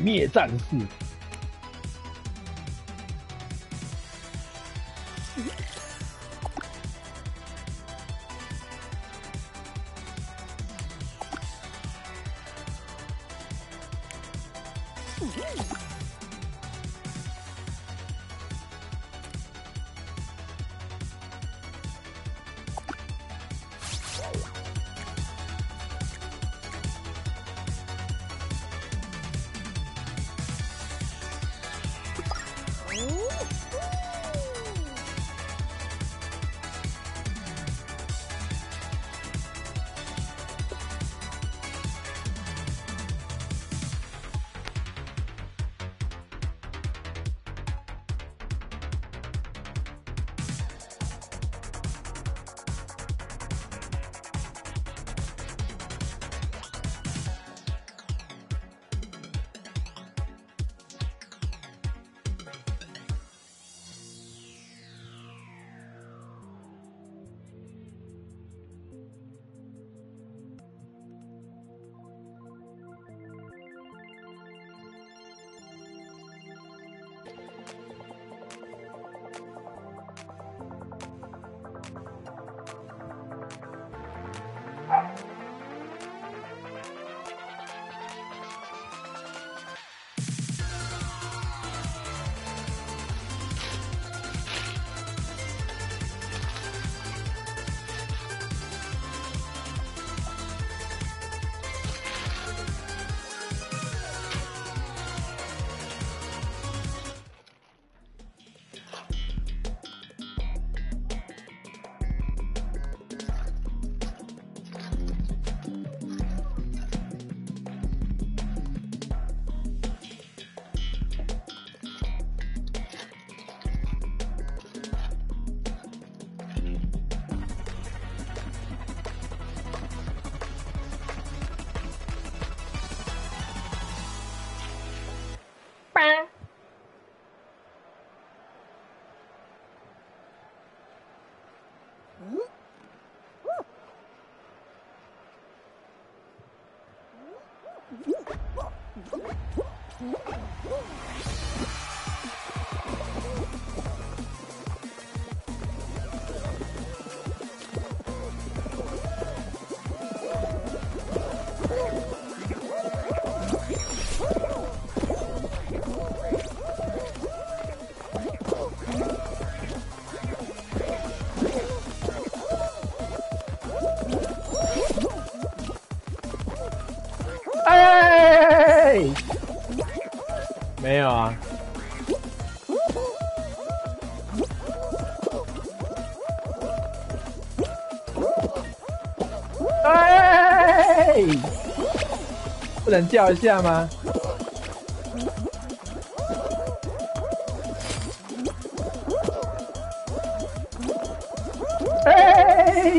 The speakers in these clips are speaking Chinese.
灭战士。没有啊。哎，不能叫一下吗？哎！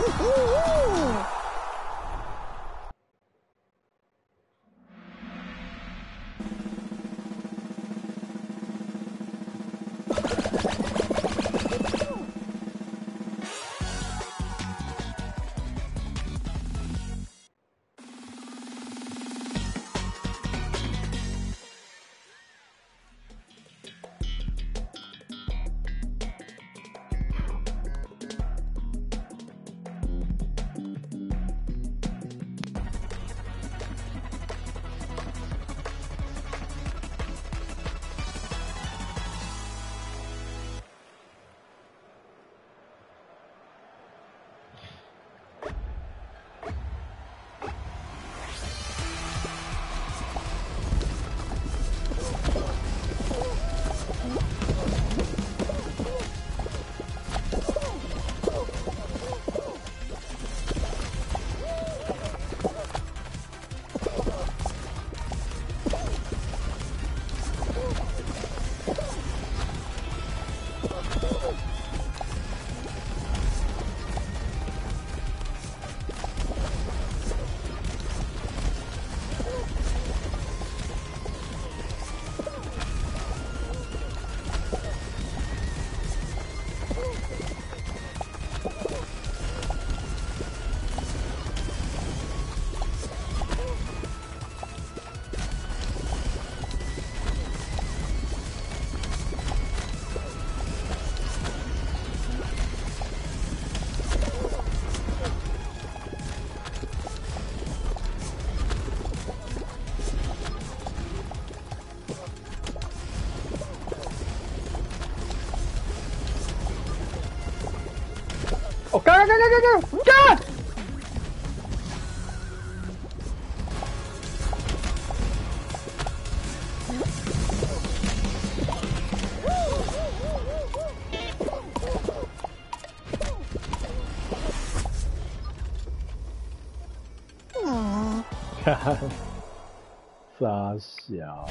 呜呼呜干干干干干干！啊干！傻小。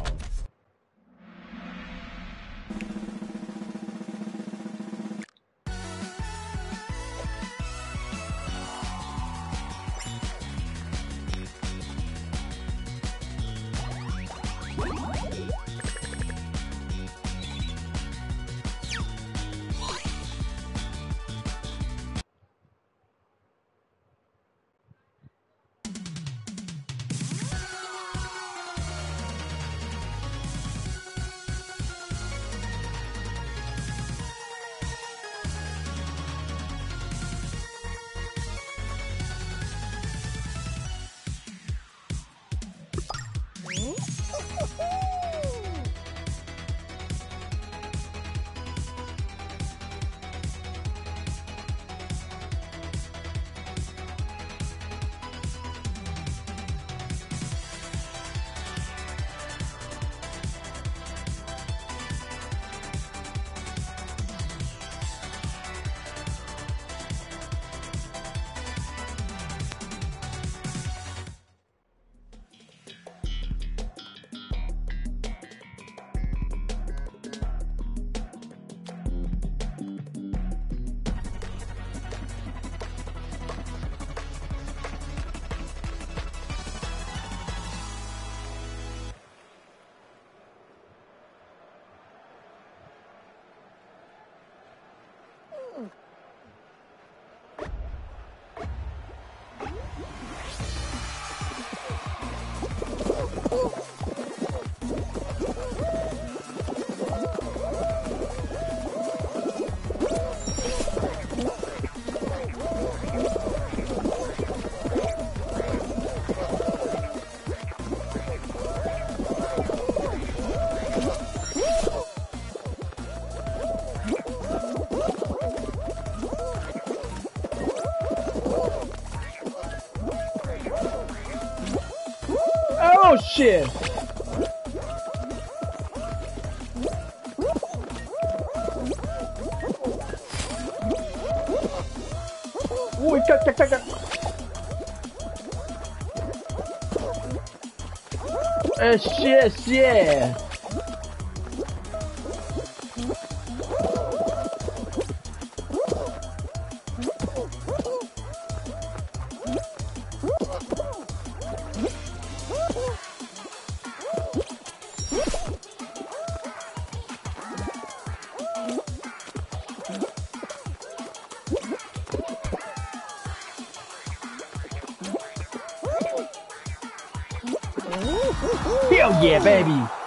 shit. Ooh, check, check, check, check. Uh, shit, shit. Yeah, baby!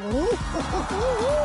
呜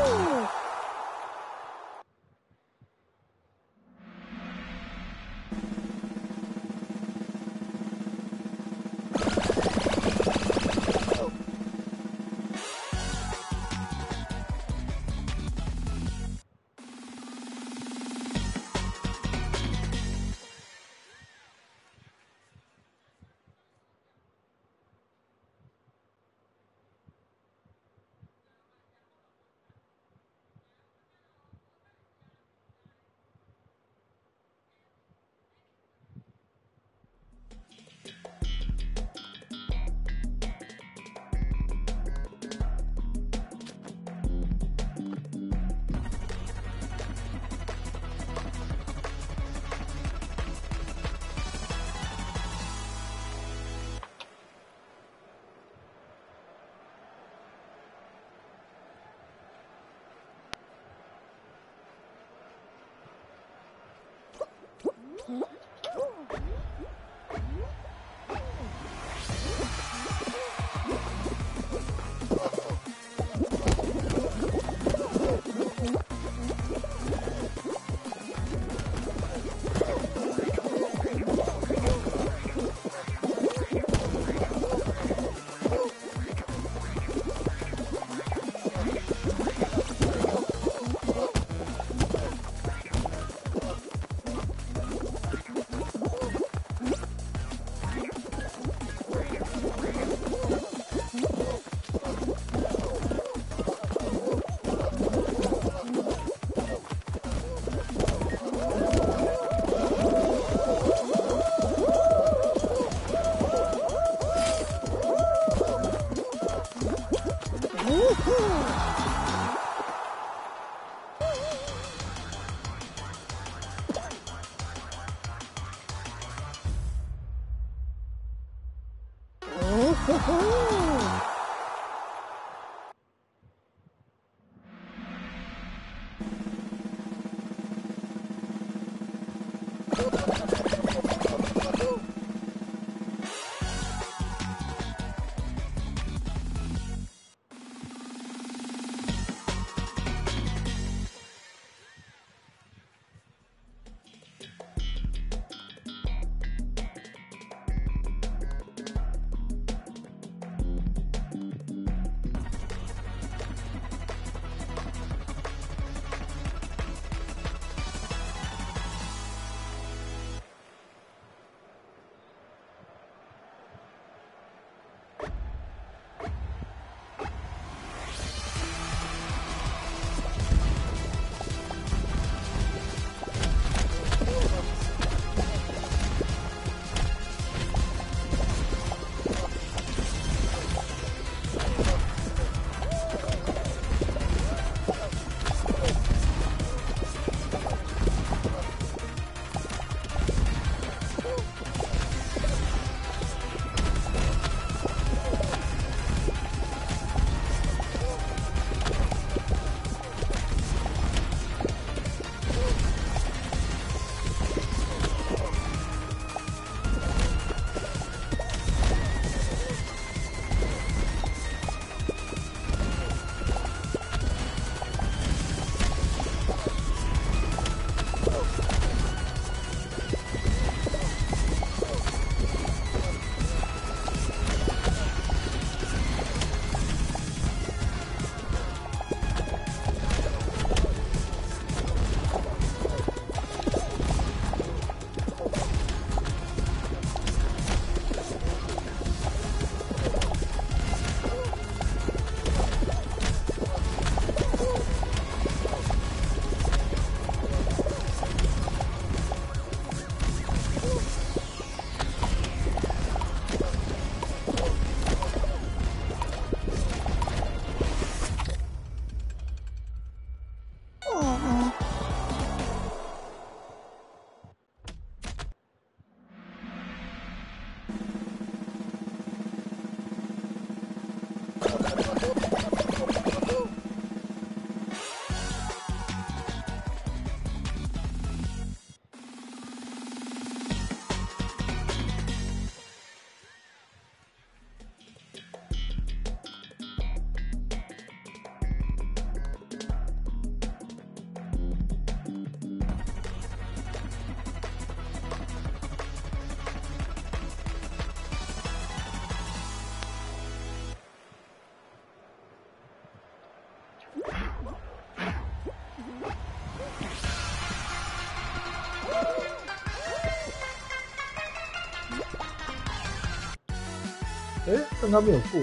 刚刚没有过。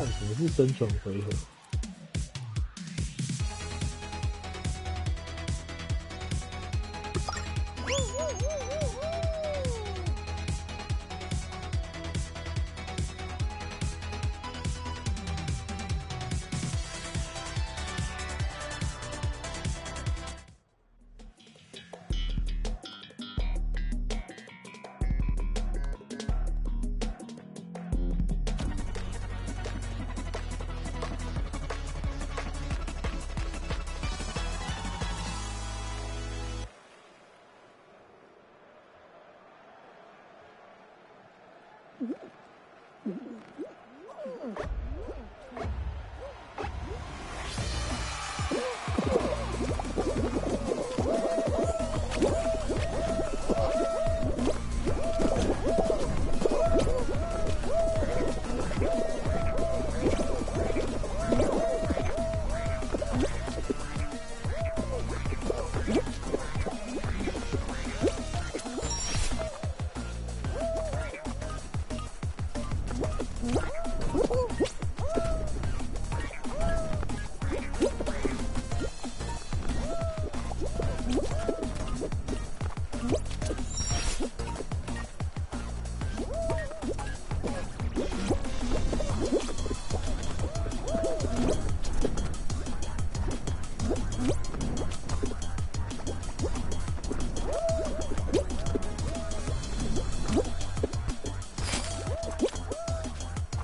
看什么是生存回合？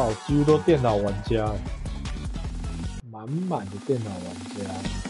靠，几乎都电脑玩家，满满的电脑玩家。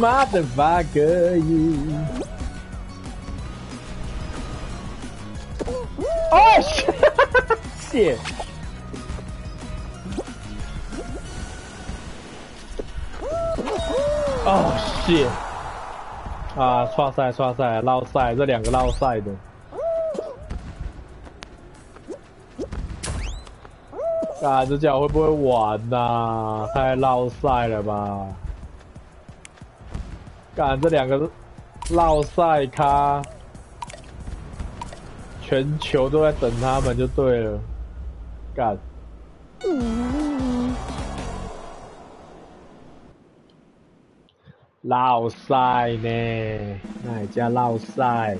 哎妈的八个亿！哦，谢。哦，谢。啊，刷赛刷赛，捞赛，这两个捞赛的。啊，这家伙会不会玩呐、太捞赛了吧！干这两个绕赛咖，全球都在等他们就对了。干，绕塞呢？那也叫绕赛？